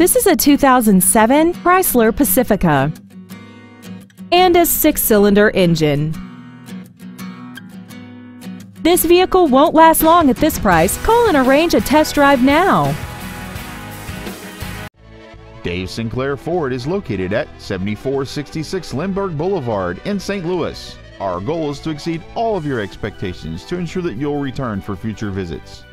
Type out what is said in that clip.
This is a 2007 Chrysler Pacifica and a six-cylinder engine. This vehicle won't last long at this price. Call and arrange a test drive now. Dave Sinclair Ford is located at 7466 Lindbergh Boulevard in St. Louis. Our goal is to exceed all of your expectations to ensure that you'll return for future visits.